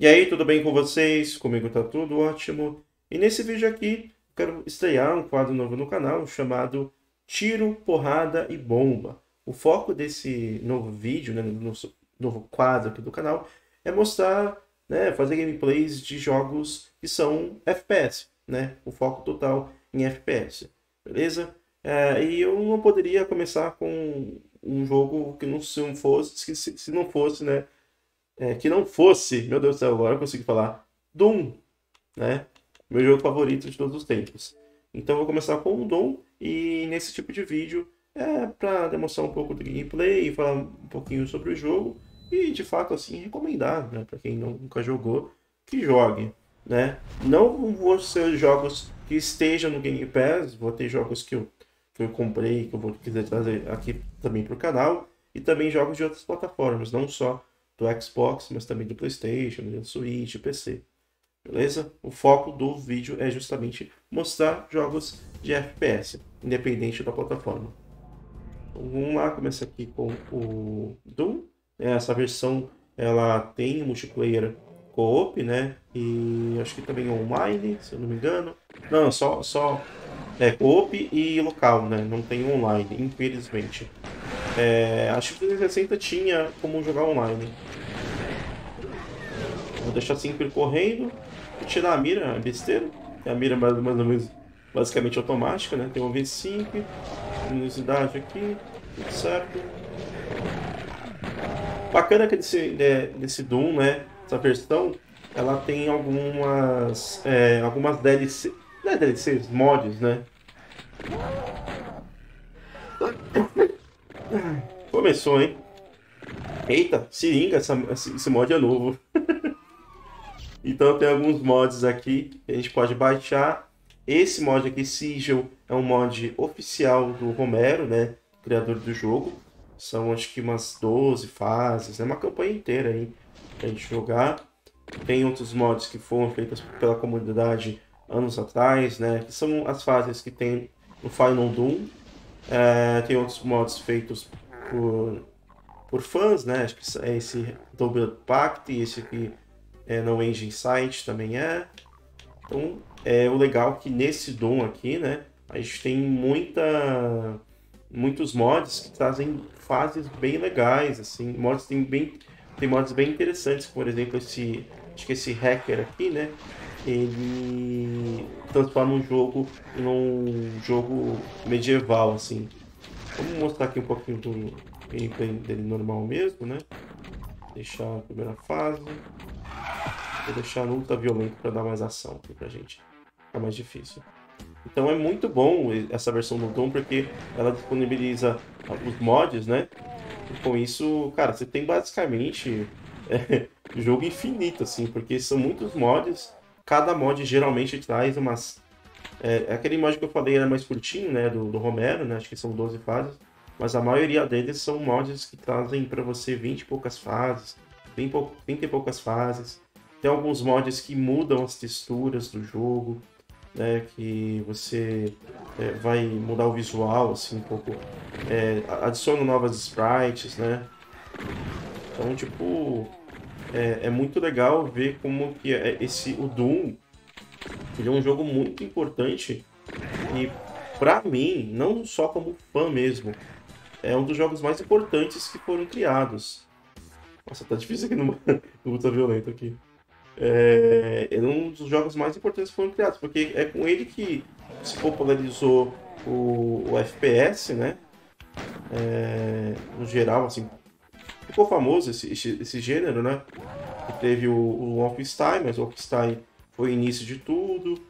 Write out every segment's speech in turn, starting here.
E aí, tudo bem com vocês? Comigo tá tudo ótimo. E nesse vídeo aqui, quero estrear um quadro novo no canal chamado Tiro, Porrada e Bomba. O foco desse novo vídeo, né, no novo quadro aqui do canal, é mostrar, né, fazer gameplays de jogos que são FPS, né? O foco total em FPS, beleza? É, e eu não poderia começar com um jogo que não, se não fosse, se, se não fosse, né, é, que não fosse, meu Deus do céu, agora eu consigo falar, Doom, né? Meu jogo favorito de todos os tempos. Então vou começar com o Doom e nesse tipo de vídeo é para demonstrar um pouco do gameplay, falar um pouquinho sobre o jogo e de fato assim recomendar, né, para quem nunca jogou, que jogue, né? Não vão ser jogos que estejam no Game Pass, vou ter jogos que eu, que eu comprei, que eu vou quiser trazer aqui também para o canal, e também jogos de outras plataformas, não só do Xbox, mas também do PlayStation, do Switch, PC. Beleza? O foco do vídeo é justamente mostrar jogos de FPS, independente da plataforma. Então, vamos lá, começar aqui com o Doom. Essa versão ela tem multiplayer co-op, né? E acho que também online, se eu não me engano. Não, só, só é, co-op e local, né? Não tem online, infelizmente. É, acho que o 360 tinha como jogar online. Vou deixar sempre correndo. Vou tirar a mira, é besteira. A mira mais, mais ou menos basicamente automática, né? Tem um V5, luminosidade aqui, tudo certo. Bacana que desse, né, desse Doom, né? Essa versão, ela tem algumas, é, algumas DLC, não é DLCs, mods, né? Começou, hein? Eita, seringa, essa, esse mod é novo. então tem alguns mods aqui que a gente pode baixar. Esse mod aqui, Sigil, é um mod oficial do Romero, né? Criador do jogo. São acho que umas 12 fases, é né? uma campanha inteira aí pra gente jogar. Tem outros mods que foram feitos pela comunidade anos atrás, né? Que são as fases que tem no Final Doom. É, tem outros mods feitos por, por fãs, né? Acho que é esse Double Pact, esse aqui é no Engine Site também é. Então, é o legal que nesse Doom aqui, né? A gente tem muita, muitos mods que trazem fases bem legais, assim. Mods tem bem, tem mods bem interessantes, por exemplo, esse, acho que esse hacker aqui, né? Ele transforma um jogo em um jogo medieval, assim. Vamos mostrar aqui um pouquinho do gameplay dele normal mesmo, né? Deixar a primeira fase. Vou deixar no ultra violento para dar mais ação aqui pra gente. Fica mais difícil. Então é muito bom essa versão do Doom porque ela disponibiliza os mods, né? E com isso, cara, você tem basicamente é, jogo infinito, assim, porque são muitos mods. Cada mod geralmente traz umas é, aquele mod que eu falei era mais curtinho, né? Do, do Romero, né? Acho que são 12 fases. Mas a maioria deles são mods que trazem para você 20 e poucas fases, 20 e poucas fases. Tem alguns mods que mudam as texturas do jogo, né? Que você é, vai mudar o visual, assim, um pouco. É, adiciona novas sprites, né? Então, tipo, é, é, muito legal ver como que é esse o Doom ele é um jogo muito importante e para mim, não só como fã mesmo, é um dos jogos mais importantes que foram criados. Nossa, tá difícil aqui no Luta Violento aqui. É, é um dos jogos mais importantes que foram criados, porque é com ele que se popularizou o, o FPS, né? É, no geral, assim, ficou famoso esse, esse, esse gênero, né? E teve o, o Wolfenstein, mas o Wolfenstein foi o início de tudo,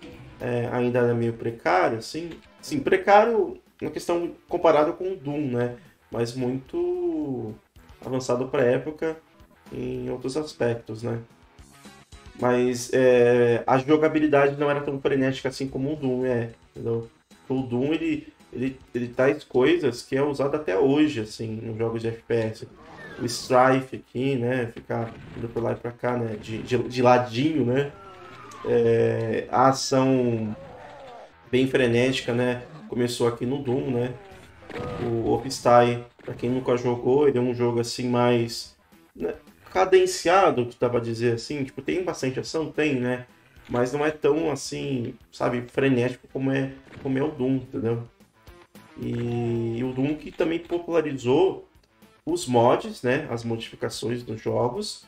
é, ainda era meio precário, assim. Sim, precário na questão comparada com o Doom, né? Mas muito avançado para a época em outros aspectos, né? Mas é, a jogabilidade não era tão frenética assim como o Doom é, entendeu? O Doom, ele, ele, ele traz coisas que é usado até hoje, assim, nos jogos de FPS. O Strife aqui, né? Ficar indo pra lá e pra cá, né? De, de, de ladinho, né? É, a ação bem frenética, né? Começou aqui no Doom, né? O Wolfenstein, para quem nunca jogou, ele é um jogo assim mais... Né? cadenciado, que dá dizer assim. Tipo, tem bastante ação? Tem, né? Mas não é tão assim, sabe, frenético como é, como é o Doom, entendeu? E, e o Doom que também popularizou os mods, né? As modificações dos jogos.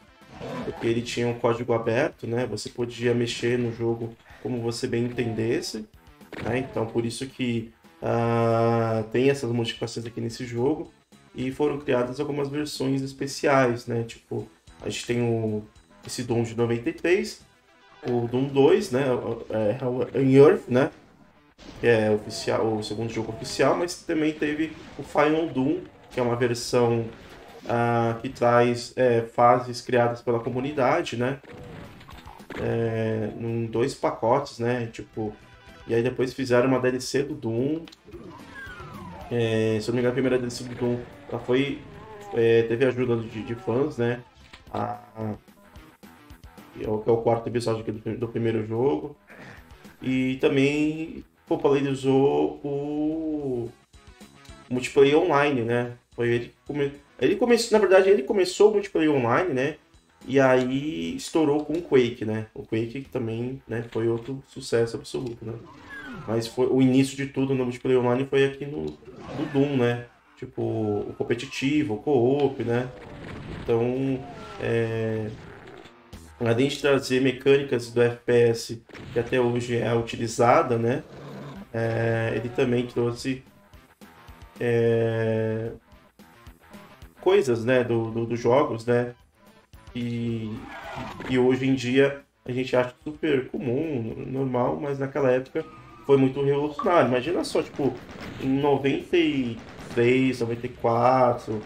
Porque ele tinha um código aberto, né? Você podia mexer no jogo como você bem entendesse. Né? Então, por isso que uh, tem essas modificações aqui nesse jogo. E foram criadas algumas versões especiais, né? Tipo, a gente tem o, esse Doom de 93, o Doom 2, né? É, em Earth, né? Que é oficial, o segundo jogo oficial, mas também teve o Final Doom, que é uma versão uh, que traz é, fases criadas pela comunidade, né? É, em dois pacotes, né? Tipo, e aí depois fizeram uma DLC do Doom. É, se eu não me engano, a primeira DLC do Doom ela foi. É, teve ajuda de, de, fãs, né? A, a, que é o é quarto episódio do, do primeiro jogo. E também popularizou o multiplayer online, né? Foi ele que come... ele começou, na verdade, ele começou o multiplayer online, né? E aí estourou com o Quake, né? O Quake também, né, foi outro sucesso absoluto, né? Mas foi o início de tudo no multiplayer online foi aqui no, no Doom, né? Tipo, o competitivo, o co-op, né? Então, é... além de trazer mecânicas do FPS que até hoje é utilizada, né? É... Ele também trouxe é... coisas, né? Do, do, dos jogos, né? E, e hoje em dia a gente acha super comum, normal, mas naquela época foi muito revolucionário. Imagina só, tipo, em 93, 94,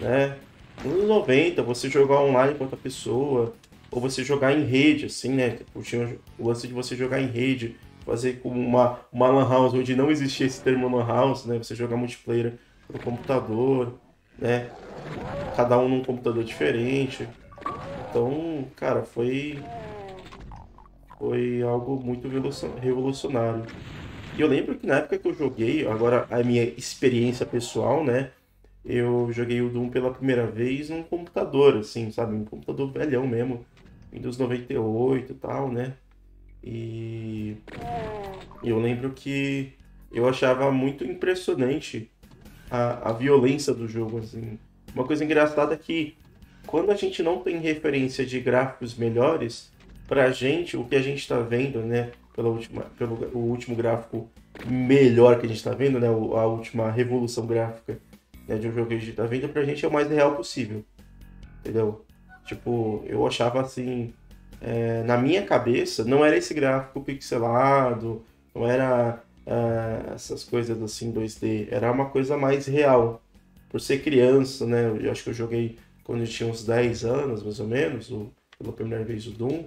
né? Nos 90, você jogar online com outra pessoa, ou você jogar em rede, assim, né? Tipo, tinha o lance de você jogar em rede, fazer como uma, uma lan house, onde não existia esse termo lan house, né? Você jogar multiplayer no computador, né? Cada um num computador diferente. Então, cara, foi foi algo muito revolucionário. E eu lembro que na época que eu joguei, agora a minha experiência pessoal, né? Eu joguei o Doom pela primeira vez num computador, assim, sabe? Um computador velhão mesmo, Windows 98 e tal, né? E eu lembro que eu achava muito impressionante a, a violência do jogo, assim. Uma coisa engraçada é que quando a gente não tem referência de gráficos melhores, pra gente, o que a gente está vendo, né, pela última, pelo o último gráfico melhor que a gente está vendo, né, a última revolução gráfica né, de um jogo que a gente está vendo, pra gente é o mais real possível. Entendeu? Tipo, eu achava assim, é, na minha cabeça, não era esse gráfico pixelado, não era é, essas coisas assim 2D, era uma coisa mais real. Por ser criança, né, eu acho que eu joguei quando eu tinha uns 10 anos, mais ou menos, pela primeira vez o Doom,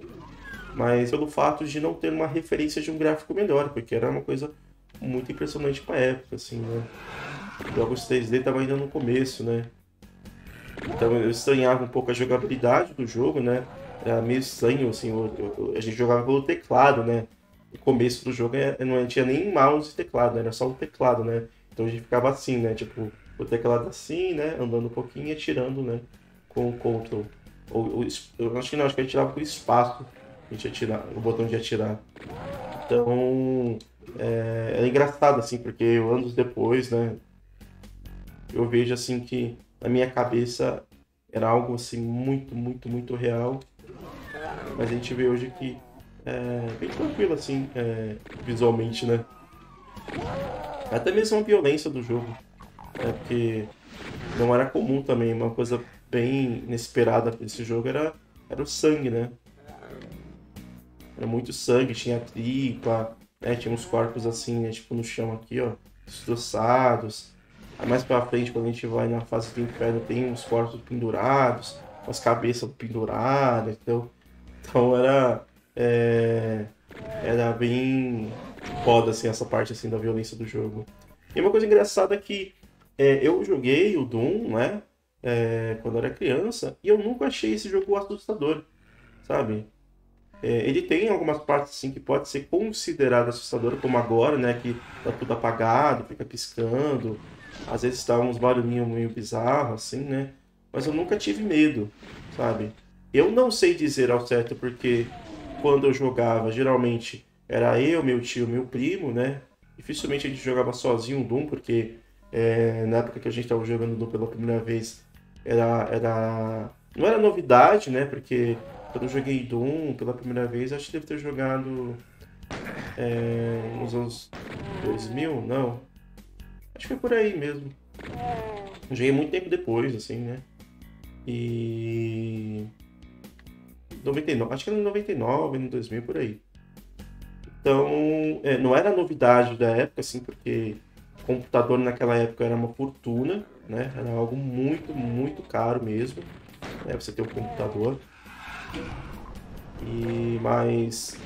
mas pelo fato de não ter uma referência de um gráfico melhor, porque era uma coisa muito impressionante para época, assim, né? Jogos 3D estavam ainda no começo, né? Então eu estranhava um pouco a jogabilidade do jogo, né? Era meio estranho, assim, eu, eu, a gente jogava pelo teclado, né? No começo do jogo é, não tinha nem mouse e teclado, era só o teclado, né? Então a gente ficava assim, né? Tipo, o teclado assim, né? Andando um pouquinho e atirando, né? Com o control. Ou, ou, eu acho que não, acho que ele tirava com espaço a gente atirar, o botão de atirar. Então é, é engraçado assim, porque anos depois, né? Eu vejo assim que na minha cabeça era algo assim muito, muito, muito real. Mas a gente vê hoje que é bem tranquilo assim, é, visualmente, né? Até mesmo a violência do jogo. É porque não era comum também, uma coisa bem inesperada para esse jogo era, era o sangue, né? Era muito sangue, tinha tripa, né? Tinha uns corpos assim, né? Tipo no chão aqui, ó, destroçados. Aí mais pra frente, quando a gente vai na fase do inferno, tem uns corpos pendurados, as cabeças penduradas, entendeu? Então era. É, era bem foda, assim, essa parte assim, da violência do jogo. E uma coisa engraçada é que é, eu joguei o Doom, né? É, quando era criança e eu nunca achei esse jogo assustador, sabe? É, ele tem algumas partes assim que pode ser considerado assustador, como agora, né? Que tá tudo apagado, fica piscando, às vezes dá uns barulhinhos meio bizarros, assim, né? mas eu nunca tive medo, sabe? Eu não sei dizer ao certo porque quando eu jogava, geralmente era eu, meu tio, meu primo, né? Dificilmente a gente jogava sozinho o Doom, porque é, na época que a gente estava jogando Doom pela primeira vez, era, era. Não era novidade, né? Porque quando eu joguei Doom pela primeira vez, acho que deve ter jogado é, nos anos 2000, não. Acho que foi por aí mesmo. Joguei muito tempo depois, assim, né? E. 99, acho que era em 99, no 2000, por aí. Então, é, não era novidade da época, assim, porque computador naquela época era uma fortuna, né? Era algo muito, muito caro mesmo, né? Você ter um computador. E mais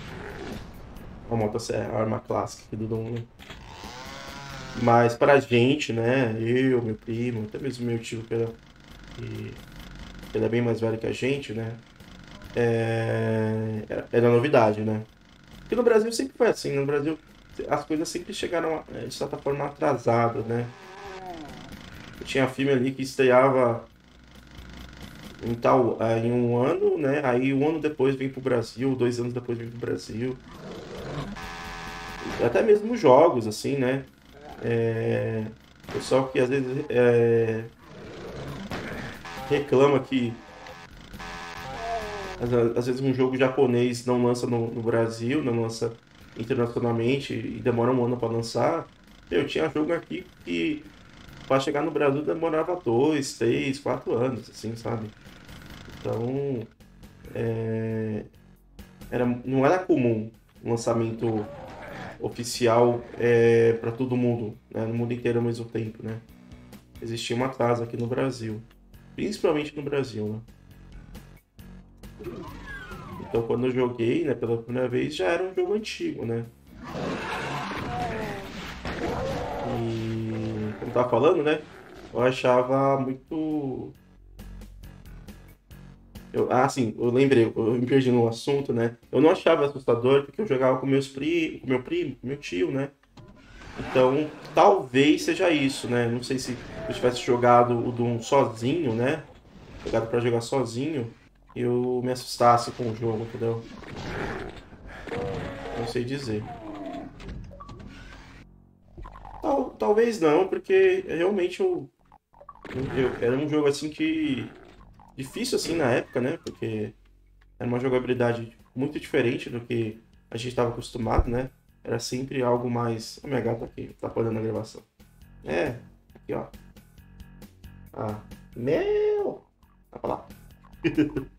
a motosserra, a arma clássica aqui do Dom, né? Mas pra gente, né? Eu, meu primo, até mesmo meu tio, que era, que, ele é bem mais velho que a gente, né? É, era novidade, né? Porque no Brasil sempre foi assim, no Brasil as coisas sempre chegaram é, de certa forma atrasadas, né? Tinha filme ali que estreava em tal é, em um ano, né? Aí um ano depois vem pro Brasil, dois anos depois vem pro Brasil. Até mesmo jogos, assim, né? É... Pessoal que às vezes é... reclama que às, vezes um jogo japonês não lança no, no Brasil, não lança internacionalmente e demora um ano para lançar. Eu tinha jogo aqui que para chegar no Brasil demorava dois, três, quatro anos, assim, sabe? Então, é... era, não era comum um lançamento oficial é, para todo mundo, né? no mundo inteiro ao mesmo tempo, né? Existia uma atraso aqui no Brasil, principalmente no Brasil, né? Então quando eu joguei, né, pela primeira vez, já era um jogo antigo, né? Como tava falando, né? Eu achava muito. Eu, ah, sim, eu lembrei, eu me perdi no assunto, né? Eu não achava assustador porque eu jogava com meus pri... com meu primo, com meu tio, né? Então, talvez seja isso, né? Não sei se eu tivesse jogado o Doom sozinho, né? Jogado para jogar sozinho, eu me assustasse com o jogo, entendeu? Não sei dizer. Tal, talvez não, porque realmente eu, eu, era um jogo assim que. difícil assim na época, né? Porque era uma jogabilidade muito diferente do que a gente estava acostumado, né? Era sempre algo mais. Oh, minha gata aqui, tá parando a gravação. É, aqui ó. Ah, meu! Vai pra lá.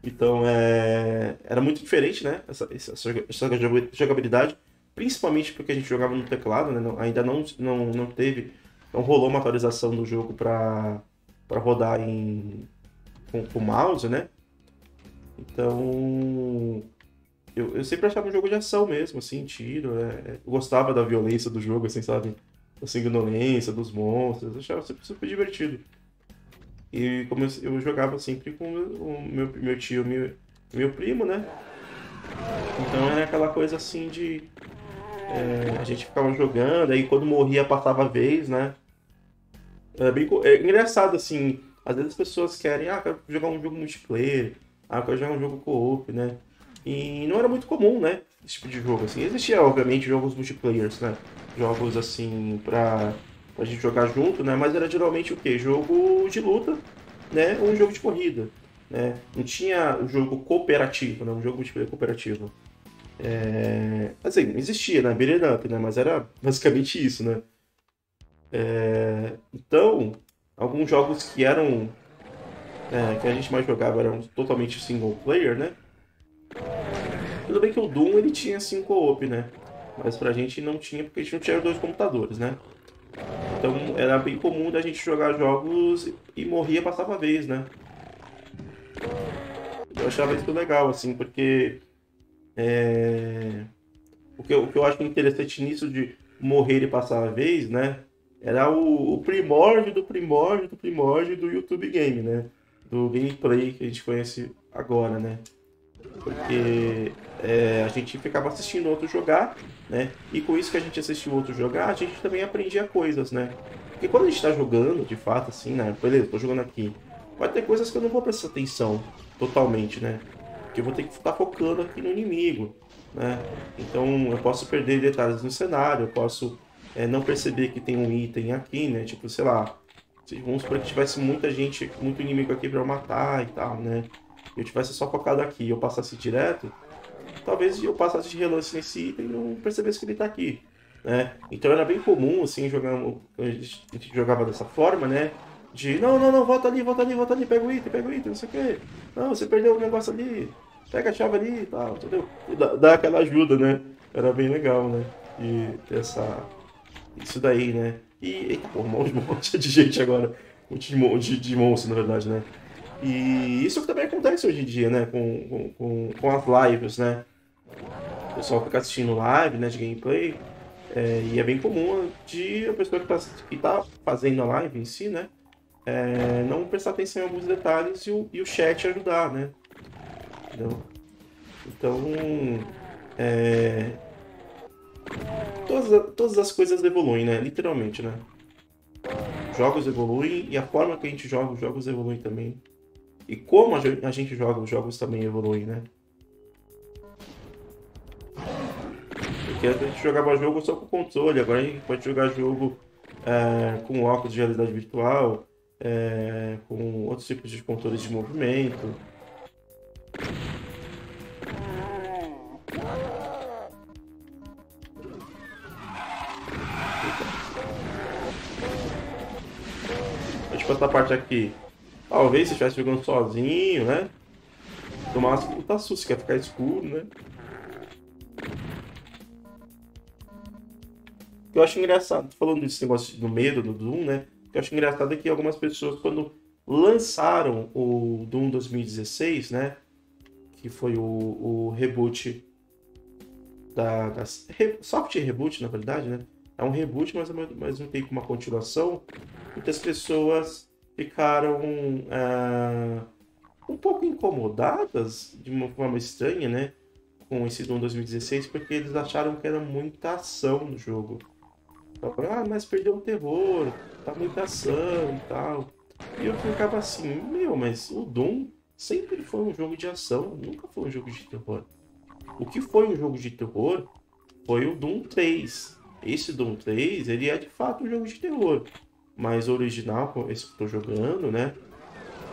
Então é... era muito diferente, né? Essa, essa, essa, jogabilidade, principalmente porque a gente jogava no teclado, né? Não, ainda não, não, não teve. Não rolou uma atualização do jogo para rodar em, com, com mouse, né? Então. Eu, eu sempre achava um jogo de ação mesmo, assim, tiro. É, eu gostava da violência do jogo, assim, sabe? Da sanguinolência, dos monstros. Eu achava sempre super divertido. E como eu, eu jogava sempre com o meu, meu tio meu, meu primo, né? Então era aquela coisa assim de. É, a gente ficava jogando, aí quando morria passava a vez, né? Era bem é engraçado assim. Às vezes as pessoas querem, ah, quero jogar um jogo multiplayer, ah, quero jogar um jogo co-op, né? E não era muito comum, né? Esse tipo de jogo, assim. Existia, obviamente, jogos multiplayers, né? Jogos, assim, pra a gente jogar junto, né? Mas era geralmente o quê? Jogo de luta, né? Ou um jogo de corrida, né? Não tinha o jogo cooperativo, né? Um jogo de cooperativo. É... Assim, existia, né? Beat'em up, né? Mas era basicamente isso, né? É... Então, alguns jogos que eram... É, que a gente mais jogava eram totalmente single player, né? Tudo bem que o Doom ele tinha assim co-op, né? Mas pra gente não tinha, porque a gente não tinha dois computadores, né? Então era bem comum da gente jogar jogos e morria passava vez, né? Eu achava isso legal, assim, porque é... o, que eu, o que eu acho interessante nisso de morrer e passar a vez, né? Era o, o primórdio do primórdio do primórdio do YouTube Game, né? Do gameplay que a gente conhece agora, né? Porque é, a gente ficava assistindo outro jogar, né? E com isso que a gente assistiu outro jogar, a gente também aprendia coisas, né? Porque quando a gente tá jogando, de fato, assim, né? Beleza, tô jogando aqui. vai ter coisas que eu não vou prestar atenção totalmente, né? Eu vou ter que estar focando aqui no inimigo, né? Então eu posso perder detalhes no cenário, eu posso é, não perceber que tem um item aqui, né? Tipo, sei lá, vamos supor que tivesse muita gente, muito inimigo aqui para eu matar e tal, né? Eu tivesse só focado aqui e eu passasse direto, talvez eu passasse de relance nesse item e não percebesse que ele tá aqui. Né? Então era bem comum, assim, jogar, a gente jogava dessa forma, né? De, não, não, não, volta ali, volta ali, volta ali, pega o item, pega o item, não sei o quê. Não, você perdeu o negócio ali, pega a chave ali e tal, entendeu? E dá, dá, aquela ajuda, né? Era bem legal, né? E ter essa... Isso daí, né? E, eita, porra, um monte de gente agora. Um monte de, de, monstro, na verdade, né? E isso também acontece hoje em dia, né? Com, com, com as lives, né? O pessoal fica assistindo live, né? De gameplay. É, e é bem comum de a pessoa que está que tá fazendo a live em si, né? É, não prestar atenção em alguns detalhes e o, e o chat ajudar, né? Então, é, todas, todas as coisas evoluem, né? Literalmente, né? Jogos evoluem e a forma que a gente joga os jogos evolui também. E como a gente joga os jogos também evoluem, né? Porque a gente jogava jogo só com controle, agora a gente pode jogar jogo é, com óculos de realidade virtual, é, com outros tipos de controles de movimento. Tipo essa parte aqui. Talvez se estivesse jogando sozinho, né? Tomasse puta susto, quer ficar escuro, né? eu acho engraçado, falando desse negócio do medo do Doom, né? Eu acho engraçado é que algumas pessoas, quando lançaram o Doom 2016, né? Que foi o, o reboot da, da soft reboot, na verdade, né? É um reboot, mas, não tem uma continuação. Muitas pessoas ficaram é, um pouco incomodadas de uma forma estranha, né? Com esse Doom 2016, porque eles acharam que era muita ação no jogo. Ah, mas perdeu o terror, tá muita ação e tal. E eu ficava assim, meu, mas o Doom sempre foi um jogo de ação, nunca foi um jogo de terror. O que foi um jogo de terror foi o Doom 3. Esse Doom 3, ele é de fato um jogo de terror. Mas original, esse que eu tô jogando, né?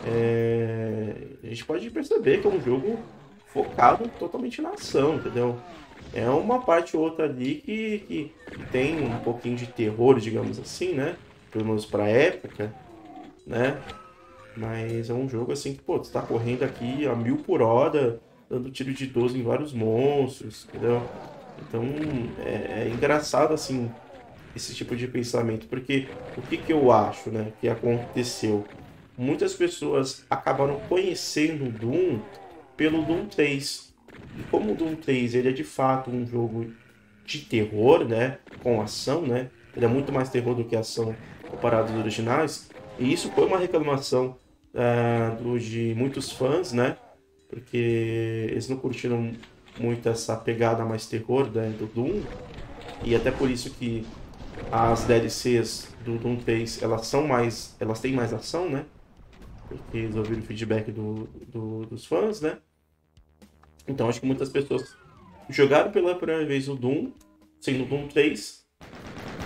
É... A gente pode perceber que é um jogo focado totalmente na ação, entendeu? é uma parte ou outra ali que, que tem um pouquinho de terror, digamos assim, né? Pelo menos pra época, né? Mas é um jogo assim que, pô, tu tá correndo aqui a mil por hora, dando tiro de 12 em vários monstros, entendeu? Então é, é engraçado assim esse tipo de pensamento, porque o que, que eu acho, né, que aconteceu? Muitas pessoas acabaram conhecendo o Doom pelo Doom 3, e como o Doom 3 ele é de fato um jogo de terror, né? Com ação, né? Ele é muito mais terror do que ação comparado aos originais. E isso foi uma reclamação uh, de muitos fãs, né? Porque eles não curtiram muito essa pegada mais terror né, do Doom. E até por isso que as DLCs do Doom 3 elas são mais. elas têm mais ação, né? Porque eles ouviram o feedback do, do, dos fãs, né? Então acho que muitas pessoas jogaram pela primeira vez o Doom, sendo o Doom 3,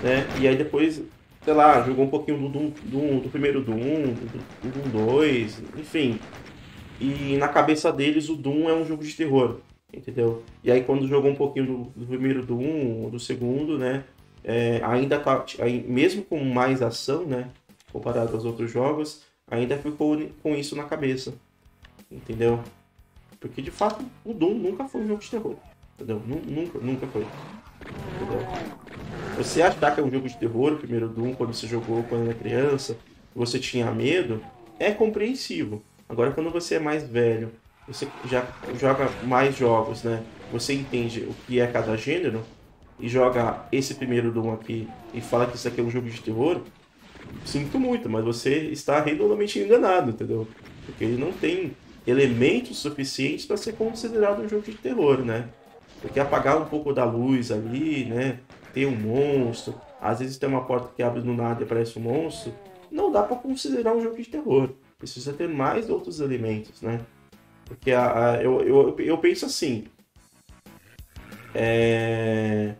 né? E aí depois, sei lá, jogou um pouquinho do, Doom, do, do primeiro Doom, do, do Doom 2, enfim. E na cabeça deles o Doom é um jogo de terror, entendeu? E aí quando jogou um pouquinho do, do primeiro Doom, do segundo, né? É, ainda tá, mesmo com mais ação, né? Comparado aos outros jogos, ainda ficou com isso na cabeça, entendeu? Porque de fato o Doom nunca foi um jogo de terror. Entendeu? Nunca, nunca foi. Entendeu? Você achar que é um jogo de terror, o primeiro Doom, quando você jogou quando era criança, você tinha medo, é compreensível. Agora quando você é mais velho, você já joga mais jogos, né? Você entende o que é cada gênero e joga esse primeiro Doom aqui e fala que isso aqui é um jogo de terror, sinto muito, mas você está redondamente enganado, entendeu? Porque ele não tem elementos suficientes para ser considerado um jogo de terror, né? Porque apagar um pouco da luz ali, né? Ter um monstro, às vezes tem uma porta que abre do nada e aparece um monstro, não dá para considerar um jogo de terror, precisa ter mais outros elementos, né? Porque a, a eu, eu, eu penso assim, é...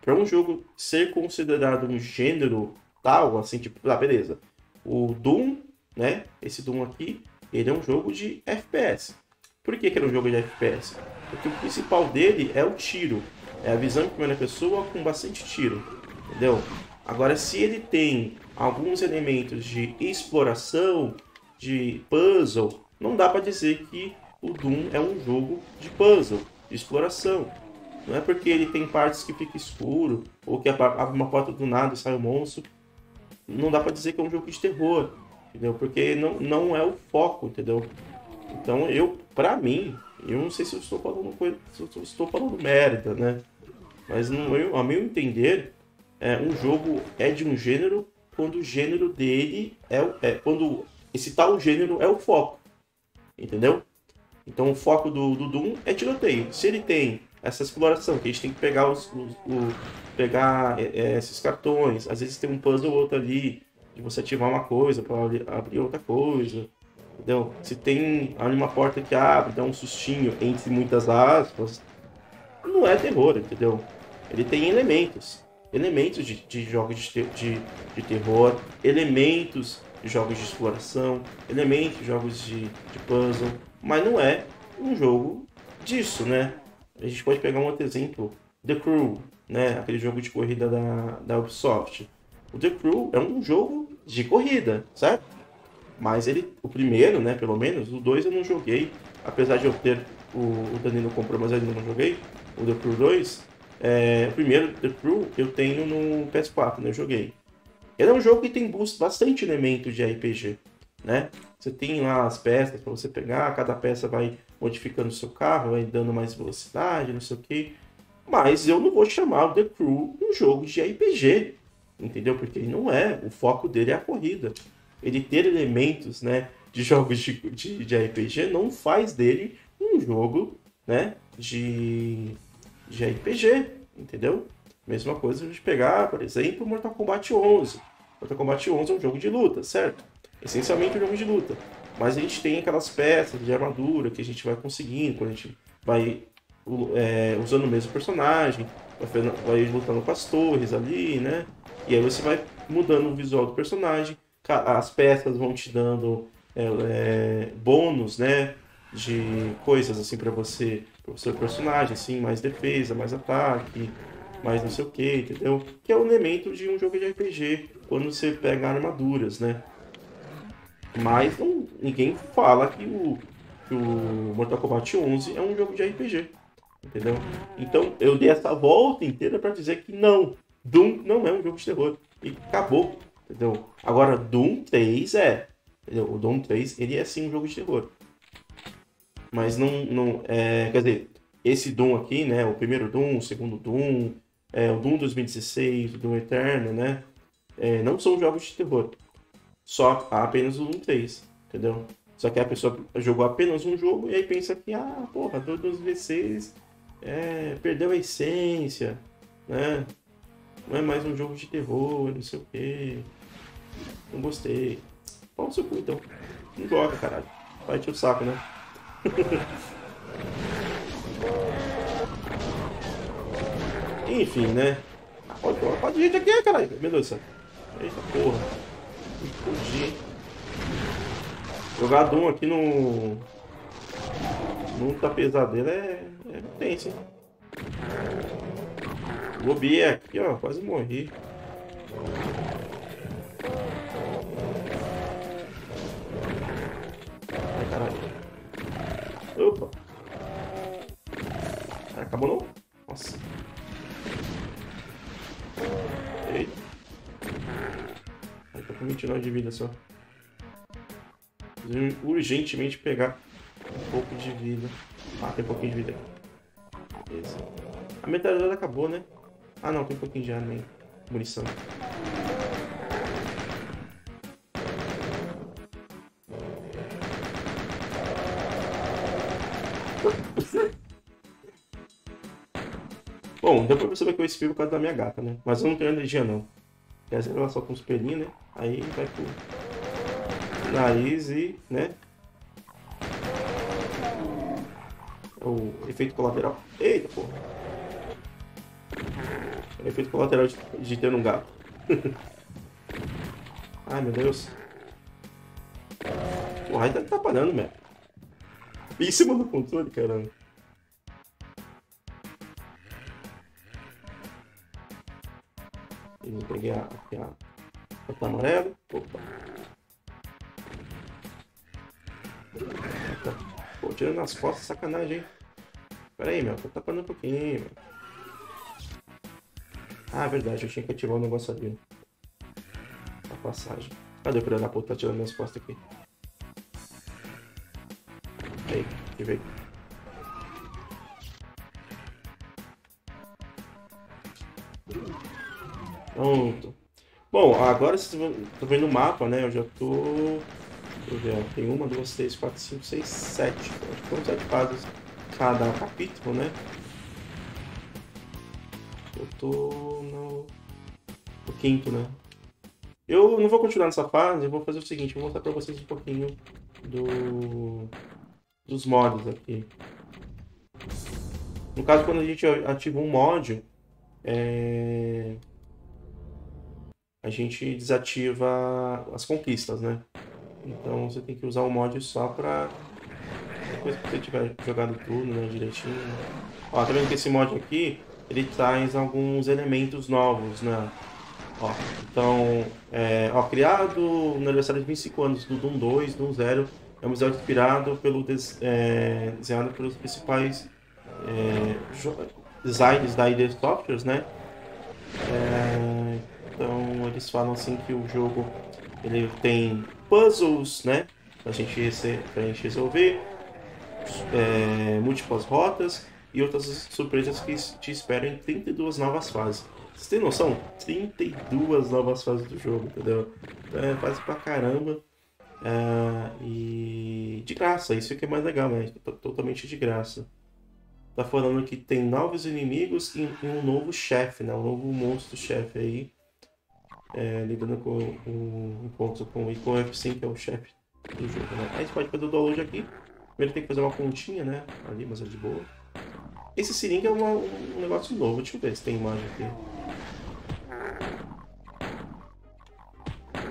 para um jogo ser considerado um gênero tal, assim, tipo, ah, beleza, o Doom, né, esse Doom aqui, ele é um jogo de FPS. Por que, que ele é um jogo de FPS? Porque o principal dele é o tiro, é a visão em primeira pessoa com bastante tiro, entendeu? Agora, se ele tem alguns elementos de exploração, de puzzle, não dá para dizer que o Doom é um jogo de puzzle, de exploração. Não é porque ele tem partes que fica escuro, ou que abre uma porta do nada e sai um monstro. Não dá para dizer que é um jogo de terror, entendeu? Porque não, não é o foco, entendeu? Então eu, pra mim, eu não sei se eu estou falando coisa, se eu estou falando merda, né? Mas no meu, a meu entender, é, um jogo é de um gênero quando o gênero dele é, é quando esse tal gênero é o foco, entendeu? Então o foco do, do Doom é tiroteio. Se ele tem essa exploração, que a gente tem que pegar os, os, os pegar é, é, esses cartões, às vezes tem um puzzle ou outro ali, de você ativar uma coisa para abrir outra coisa. Entendeu? Se tem uma porta que abre, dá um sustinho entre muitas aspas, não é terror, entendeu? Ele tem elementos. Elementos de, de jogos de, de, de terror, elementos jogos de exploração, elementos jogos de, de puzzle, mas não é um jogo disso, né? A gente pode pegar um outro exemplo, The Crew, né? Aquele jogo de corrida da, da Ubisoft. O The Crew é um jogo de corrida, certo? Mas ele, o primeiro, né, pelo menos, o 2 eu não joguei, apesar de eu ter o, o Danilo comprou, mas ainda não joguei, o The Crew 2. É, o primeiro, The Crew, eu tenho no PS4, né, eu joguei. Ele é um jogo que tem bastante elementos de RPG, né? Você tem lá as peças para você pegar, cada peça vai modificando o seu carro, vai dando mais velocidade, não sei o que. Mas eu não vou chamar o The Crew um jogo de RPG, entendeu? Porque ele não é. O foco dele é a corrida. Ele ter elementos, né, de jogos de, de, de RPG não faz dele um jogo, né, de, de RPG, entendeu? Mesma coisa de pegar, por exemplo, Mortal Kombat 11. Mortal Kombat 11 é um jogo de luta, certo? Essencialmente um jogo de luta. Mas a gente tem aquelas peças de armadura que a gente vai conseguindo, quando a gente vai é, usando o mesmo personagem, vai, vai lutando com as torres ali, né? E aí você vai mudando o visual do personagem, as peças vão te dando é, é, bônus, né? De coisas assim para você, para o seu personagem, assim, mais defesa, mais ataque, mais não sei o que, entendeu? Que é o elemento de um jogo de RPG, quando você pega armaduras, né? Mas não, ninguém fala que o, que o Mortal Kombat 11 é um jogo de RPG. Entendeu? Então eu dei essa volta inteira para dizer que não, Doom não é um jogo de terror. E acabou. Entendeu? Agora, Doom 3 é. Entendeu? O Doom 3 ele é sim um jogo de terror. Mas não. não é, quer dizer, esse Doom aqui, né? O primeiro Doom, o segundo Doom, é, o Doom 2016, o Doom Eterno, né? É, não são jogos de terror. Só há apenas o Doom 3, entendeu? Só que a pessoa jogou apenas um jogo e aí pensa que, ah, porra, Doom 2016 é, perdeu a essência, né? Não é mais um jogo de terror, não sei o quê. Não gostei. Pau no seu cu, então. Não joga, caralho. Vai te o saco, né? Enfim, né? Pode, pode gente aqui, caralho. Meu Deus do céu. Eita porra. Fugir. Jogar Doom aqui no. No tá pesadelo é. É tenso, hein? Bobiei aqui, ó. Quase morri. Ai, caralho. Opa. Acabou não? Com 29 de vida só. Preciso urgentemente pegar um pouco de vida. Ah, tem um pouquinho de vida aqui. Beleza. A metralhadora acabou, né? Ah não, tem um pouquinho de arma aí. Munição. Bom, deu pra perceber que eu espirro por causa da minha gata, né? Mas eu não tenho energia não. Quer dizer, ela solta uns pelinhos, né? Aí vai pro. nariz e, né? O efeito colateral. Eita, porra. O efeito colateral de, de ter um gato. Ai, meu Deus. O raio tá atrapalhando, mesmo. Em cima do controle, caramba. Eu peguei a, aqui a, a amarelo. Opa. Pô, tirando nas costas, sacanagem, hein? Pera aí, meu. Tô tapando um pouquinho, meu. Ah, verdade. Eu tinha que ativar o negócio ali. A passagem. Cadê o filho da puta? Tirando minhas costas aqui. Aí, ativei. Pronto. Bom, agora vocês estão vendo o mapa, né? Eu já tô. Deixa eu ver, tem uma, duas, três, quatro, cinco, seis, sete. Acho que são sete fases cada capítulo, né? Eu tô no, quinto, né? Eu não vou continuar nessa fase, eu vou fazer o seguinte, vou mostrar pra vocês um pouquinho do dos mods aqui. No caso, quando a gente ativa um mod, é... a gente desativa as conquistas, né? Então você tem que usar o mod só pra depois que você tiver jogado tudo, né, direitinho. Ó, tá vendo que esse mod aqui, ele traz alguns elementos novos, né? Ó, então, é, ó, criado no aniversário de 25 anos do Doom 2, Doom 0, é um museu inspirado pelo é, desenhado pelos principais é, designers da ID Softwares, né? É, eles falam assim que o jogo ele tem puzzles, né? Pra gente, pra gente resolver, é, múltiplas rotas e outras surpresas que te esperam em 32 novas fases. Vocês têm noção? 32 novas fases do jogo, entendeu? Então é fase pra caramba. É, e de graça, isso que é mais legal, né? Totalmente de graça. Tá falando que tem novos inimigos e, e um novo chefe, né? Um novo monstro-chefe aí. É, lidando com o encontro com o Icon F5, que é o chefe do jogo, né? Aí gente pode fazer o download aqui. Primeiro tem que fazer uma pontinha, né? Ali, mas é de boa. Esse seringa é uma, um negócio novo. Deixa eu ver se tem imagem aqui.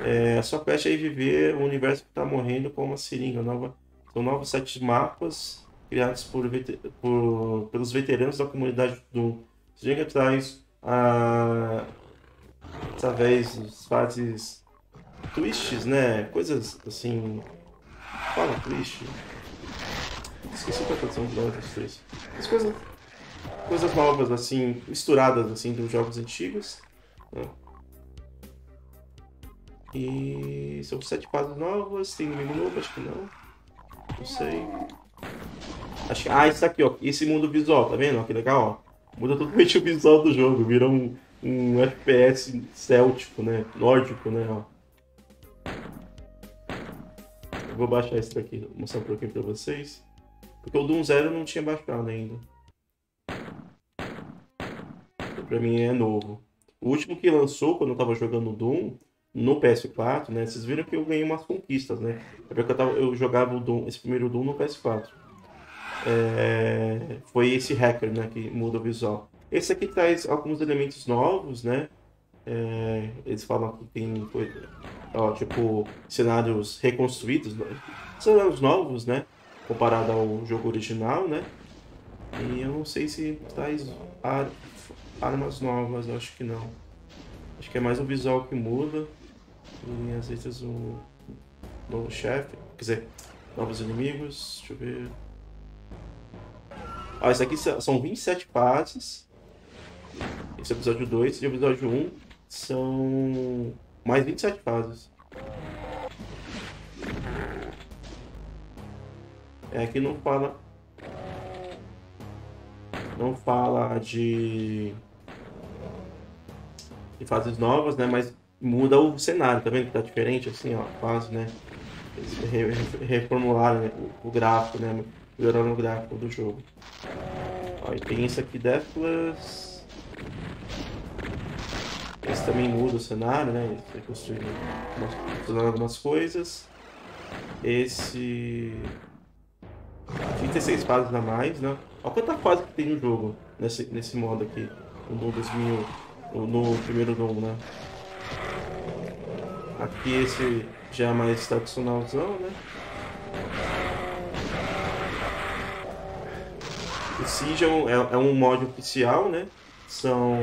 É, a sua quest é viver o universo que está morrendo com uma seringa. Nova, são novos sete mapas criados por, por, pelos veteranos da comunidade do Seringa traz a, através das fases twists, né? Coisas assim. Fala twist. Esqueci a tradução de outros três. As coisas, coisas novas, assim, misturadas assim dos jogos antigos. Né? E são sete fases novas, tem inimigo novo, acho que não. Não sei. Acho que... Ah, isso aqui, ó. Esse mundo visual, tá vendo? Ó, que legal, ó. Muda totalmente o visual do jogo, vira um, um FPS céltico, né? Nórdico, né? Ó. Eu vou baixar esse daqui, vou mostrar um pouquinho pra vocês. Porque o Doom Zero não tinha baixado ainda. Então, pra mim é novo. O último que lançou, quando eu tava jogando Doom, no PS4, né? Vocês viram que eu ganhei umas conquistas, né? É porque eu, tava, eu jogava o Doom, esse primeiro Doom no PS4. É, foi esse hacker, né? Que muda o visual. Esse aqui traz alguns elementos novos, né? É, eles falam que tem ó, tipo cenários reconstruídos, cenários novos, né? Comparado ao jogo original, né? E eu não sei se traz ar, armas novas, acho que não. Acho que é mais o visual que muda. E às vezes o novo chefe, quer dizer, novos inimigos, deixa eu ver. Ah, isso aqui são 27 fases. Esse o episódio 2 e o episódio 1 são mais 27 fases. É aqui não fala. Não fala de. de fases novas, né? Mas muda o cenário, tá vendo que tá diferente assim, ó, quase, né? Eles reformularam né, o, gráfico, né? Melhoraram o gráfico do jogo. Ó, e tem isso aqui, Deathless. Esse também muda o cenário, né? Eles construindo algumas coisas. esse 36 fases a mais, né? Olha quanta fase que tem no jogo, nesse, nesse modo aqui, no Doom 2000, no, primeiro Doom, né? Aqui esse já é mais tradicionalzão, né? O Siege é um, é, é um mod oficial, né? São...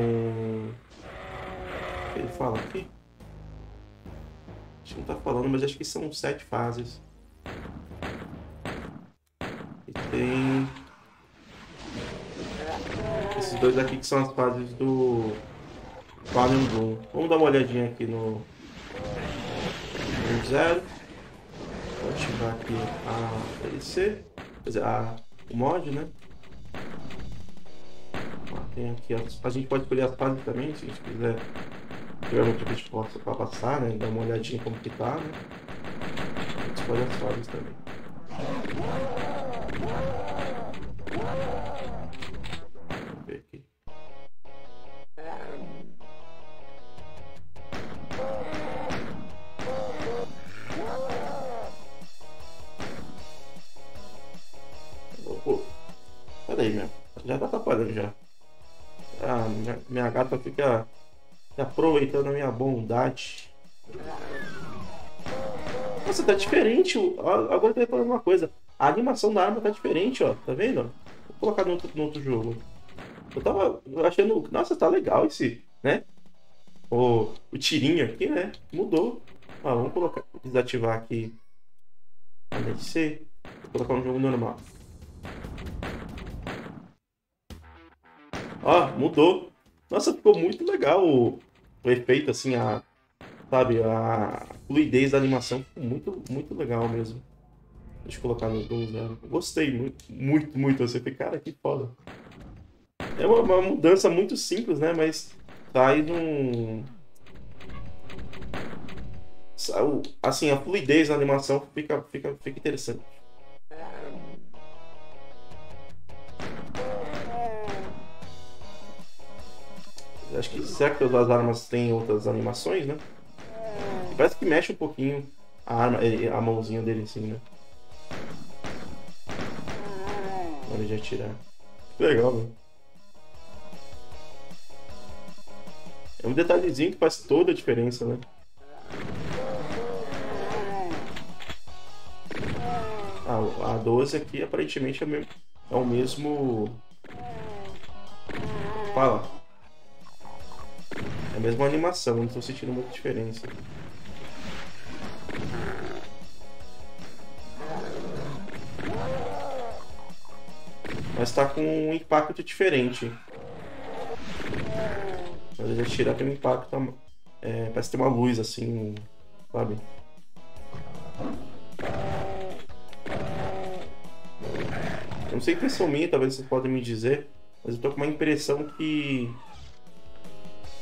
Ele fala aqui? Acho que não tá falando, mas acho que são sete fases. E tem... Esses dois aqui que são as fases do Fallen Bloom. Vamos dar uma olhadinha aqui no... No zero. Vou ativar aqui a DLC. Quer dizer, a, o mod, né? Tem aqui as, a gente pode escolher as fases também, se a gente quiser muito que possa para passar, né? Dar uma olhadinha como que tá, né? A gente escolhe as fases também. Vamos ver aqui. Peraí. Já tá atrapalhando já. Ah, minha, minha gata fica aproveitando a minha bondade. Nossa, tá diferente. Agora eu tô reparando uma coisa. A animação da arma tá diferente, ó. Tá vendo? Vou colocar no outro, no outro jogo. Eu tava achando. Nossa, tá legal esse, né? O, o tirinho aqui, né? Mudou. Ah, vamos colocar. Desativar aqui DLC. Vou colocar um jogo normal. Ó, mudou. Nossa, ficou muito legal o, o efeito, assim, a. Sabe, a fluidez da animação ficou muito, muito legal mesmo. Deixa eu colocar no 2.0. Gostei muito, muito, muito. Você fica, cara, que foda. É uma, uma, mudança muito simples, né? Mas traz um. Assim, a fluidez da animação fica, fica, fica interessante. Acho que será que as armas têm outras animações, né? E parece que mexe um pouquinho a arma, a mãozinha dele assim, né? Na hora de atirar. Que legal, velho. É um detalhezinho que faz toda a diferença, né? Ah, a 12 aqui aparentemente é, mesmo, é o mesmo. Fala. É mesma animação, não estou sentindo muita diferença. Mas está com um impacto diferente. Mas ele tira aquele impacto. É, parece ter uma luz assim, sabe? Eu não sei impressão minha, talvez vocês podem me dizer, mas eu tô com uma impressão que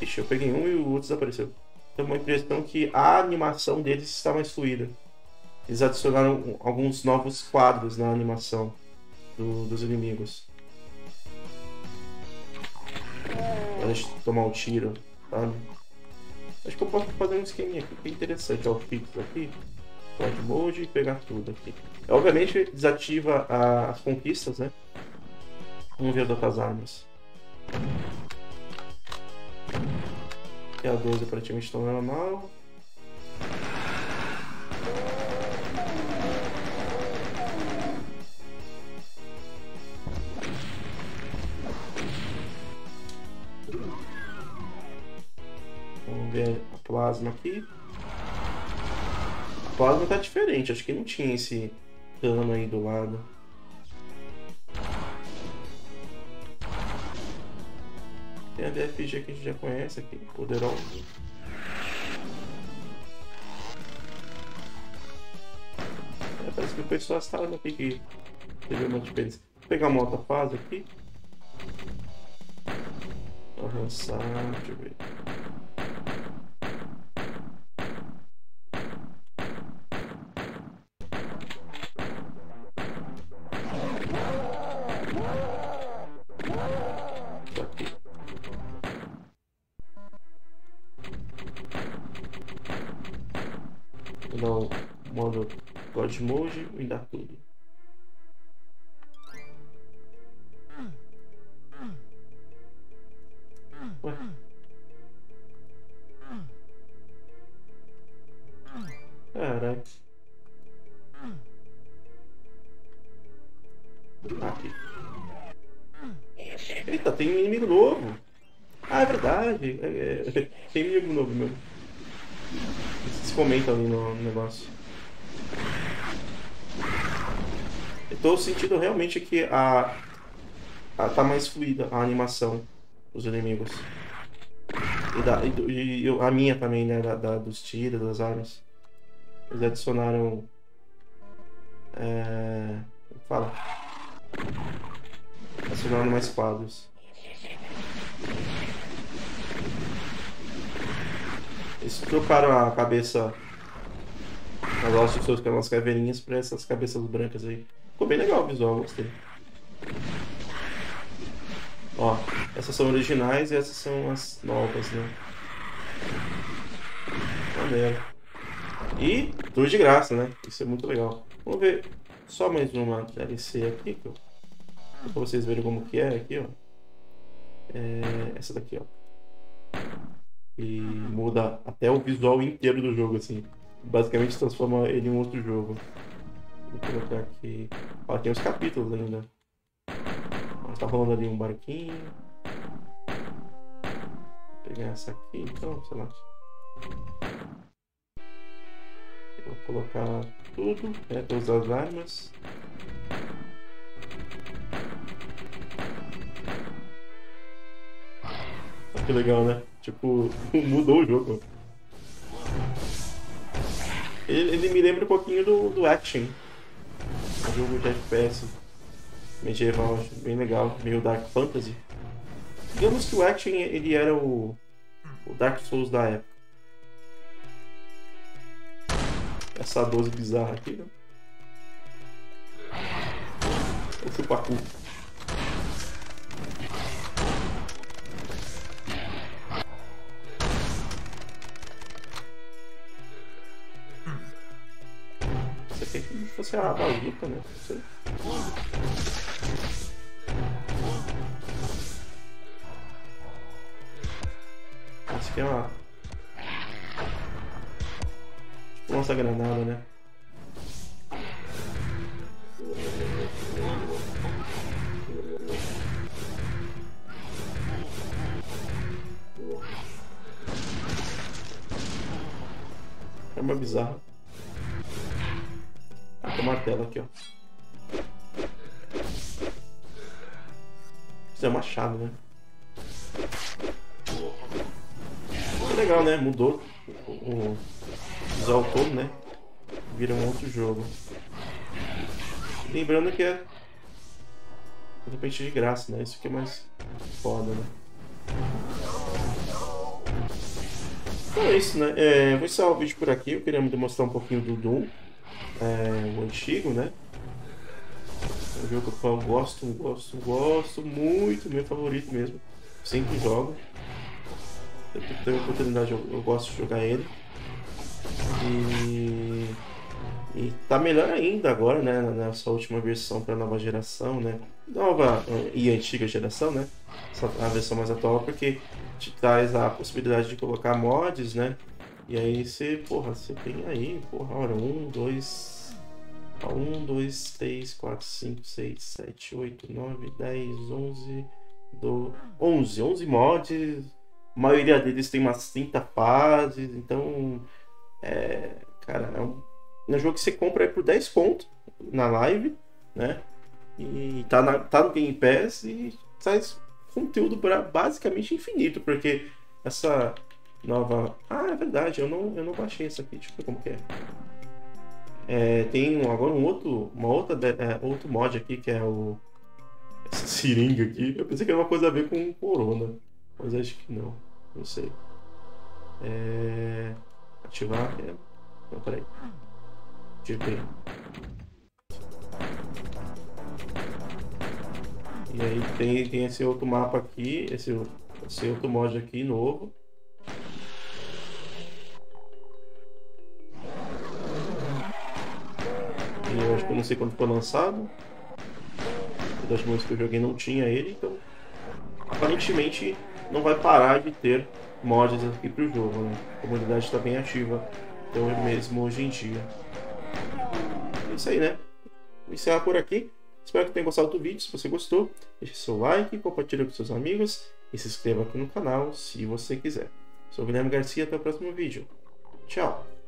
Ixi, eu peguei um e o outro desapareceu. Tenho uma impressão que a animação deles está mais fluida. Eles adicionaram alguns novos quadros na animação do, dos inimigos. Deixa eu tomar um tiro, sabe? Acho que eu posso fazer um esqueminha aqui que é interessante. Ó, o fix aqui. Pode mode e pegar tudo aqui. Obviamente desativa a, as conquistas, né? Vamos ver outras armas. E a 12 praticamente está normal. Vamos ver a plasma aqui. A plasma tá diferente, acho que não tinha esse cano aí do lado. Tem a DFG que a gente já conhece aqui, poderoso. É, parece que o pessoal está aqui que teve uma diferença. Vou pegar uma outra fase aqui. Avançar, deixa eu ver. Comentam ali no negócio. Eu tô sentindo realmente que a, a tá mais fluida a animação dos inimigos. E, da, e, e a minha também, né? Da, da, dos tiros, das armas. Eles adicionaram. É. Fala. Adicionaram mais quadros. Eles trocaram a cabeça. As ossos pessoas com caveirinhas pra essas cabeças brancas aí. Ficou bem legal o visual, gostei. Ó, essas são originais e essas são as novas, né? Maneiro. E tudo de graça, né? Isso é muito legal. Vamos ver só mais uma DLC aqui, pra vocês verem como que é aqui, ó. É essa daqui, ó. E muda até o visual inteiro do jogo, assim. Basicamente transforma ele em outro jogo. Vou colocar aqui. Ó, tem os capítulos ainda. Tá rolando ali um barquinho. Vou pegar essa aqui então, sei lá. Vou colocar tudo, né, todas as armas. Ah, que legal, né? Tipo, mudou o jogo. Ele, ele, me lembra um pouquinho do, do Action. O jogo de FPS medieval, bem legal, meio Dark Fantasy. Digamos que o Action ele era o, o Dark Souls da época. Essa 12 bizarra aqui, né? O chupacu. Aqui como se fosse a bazuca, né? Acho que é uma. Tipo nossa granada, né? É uma bizarra. Ah, tem martelo aqui, ó. Isso é machado, né? Legal, né? Mudou o visual todo, né? Vira um outro jogo. Lembrando que é de repente de graça, né? Isso que é mais foda, né? Então é isso, né? É, vou encerrar o vídeo por aqui. Eu queria demonstrar um pouquinho do Doom, é, o antigo, né? É um jogo que eu gosto, gosto, gosto muito, meu favorito mesmo. Sempre jogo. Eu tenho oportunidade, eu, eu, gosto de jogar ele. E, e tá melhor ainda agora, né? Nessa última versão para nova geração, né? Nova e antiga geração, né? A versão mais atual, porque te traz a possibilidade de colocar mods, né? E aí você, porra, você tem aí, porra, hora um, dois, 1, 2, 3, 4, 5, 6, 7, 8, 9, 10, 11, 12, 11, 11 mods. A maioria deles tem umas 30 fases, então, é, cara, é um, é um jogo que você compra por 10 conto na live, né? E tá, na, tá no Game Pass e traz conteúdo pra basicamente infinito, porque essa nova. Ah, é verdade, eu não, eu não baixei essa aqui, deixa eu ver como que é. É, tem agora um outro, uma outra, é, outro mod aqui que é o essa seringa aqui. Eu pensei que era uma coisa a ver com corona, mas acho que não. Não sei. É... Ativar. É... Não, peraí. Ativei. E aí tem, tem esse outro mapa aqui, esse, esse outro mod aqui novo. Não sei quando foi lançado. Das músicas que eu joguei não tinha ele, então aparentemente não vai parar de ter mods aqui pro jogo, né? A comunidade está bem ativa, então mesmo hoje em dia. É isso aí, né? Vou encerrar por aqui. Espero que tenha gostado do vídeo. Se você gostou, deixe seu like, compartilhe com seus amigos e se inscreva aqui no canal se você quiser. Sou Guilherme Garcia, até o próximo vídeo. Tchau!